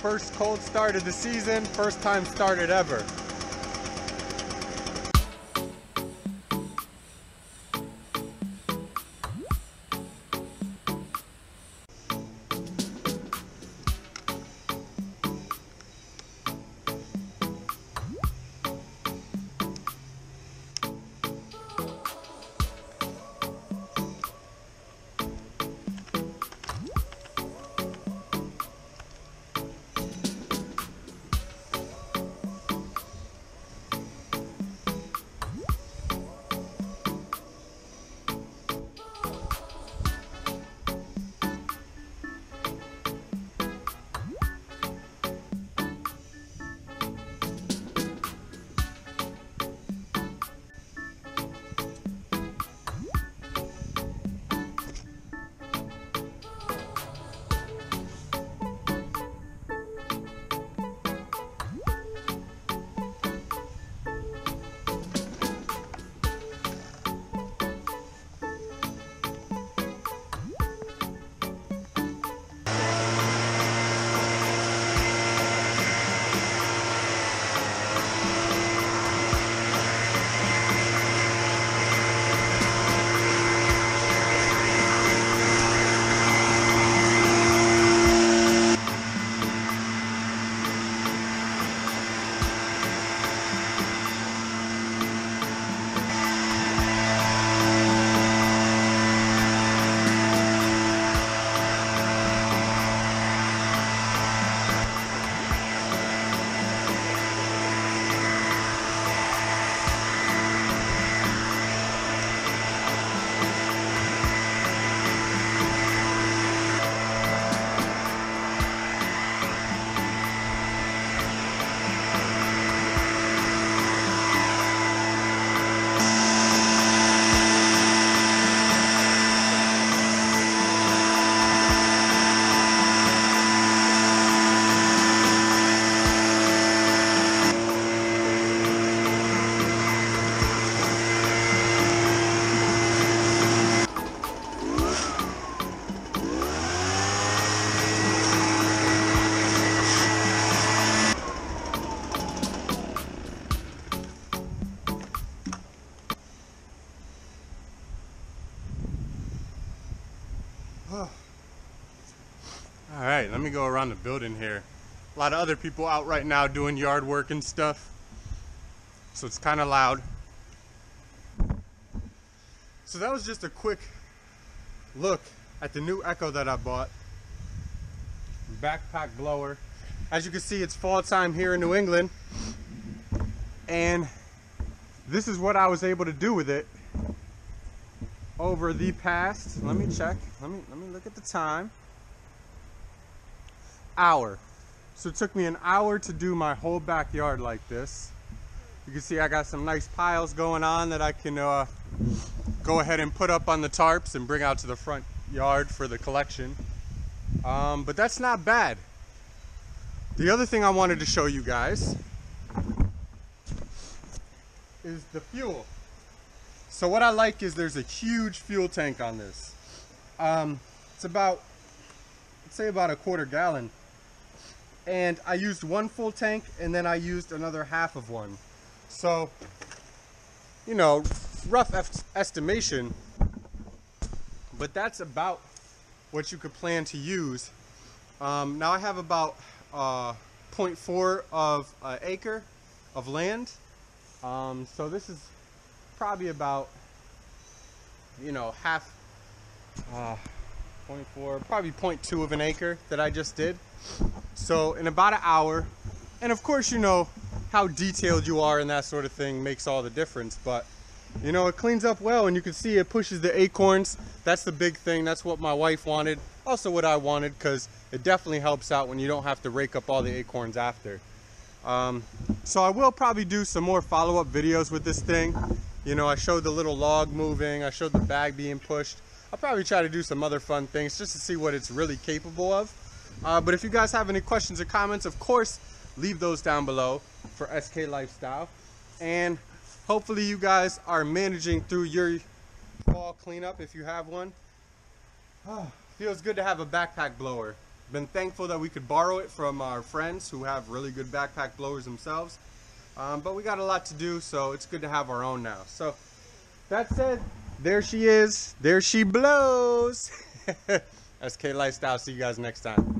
First cold start of the season, first time started ever. All right, let me go around the building here. A lot of other people out right now doing yard work and stuff. So it's kind of loud. So that was just a quick look at the new Echo that I bought. Backpack blower. As you can see, it's fall time here in New England. And this is what I was able to do with it over the past, let me check, let me, let me look at the time hour. So it took me an hour to do my whole backyard like this. You can see I got some nice piles going on that I can uh, go ahead and put up on the tarps and bring out to the front yard for the collection. Um, but that's not bad. The other thing I wanted to show you guys is the fuel. So what I like is there's a huge fuel tank on this. Um, it's about, let's say about a quarter gallon and I used one full tank and then I used another half of one. So, you know, rough estimation, but that's about what you could plan to use. Um, now I have about uh, 0.4 of an acre of land. Um, so this is probably about, you know, half, uh, 0.4, probably 0.2 of an acre that I just did. So in about an hour, and of course, you know, how detailed you are and that sort of thing makes all the difference, but you know, it cleans up well and you can see it pushes the acorns. That's the big thing. That's what my wife wanted. Also what I wanted because it definitely helps out when you don't have to rake up all the acorns after. Um, so I will probably do some more follow-up videos with this thing. You know, I showed the little log moving. I showed the bag being pushed. I'll probably try to do some other fun things just to see what it's really capable of. Uh, but if you guys have any questions or comments, of course, leave those down below for SK Lifestyle. And hopefully you guys are managing through your fall cleanup if you have one. Oh, feels good to have a backpack blower. been thankful that we could borrow it from our friends who have really good backpack blowers themselves. Um, but we got a lot to do, so it's good to have our own now. So that said, there she is. There she blows. SK Lifestyle. See you guys next time.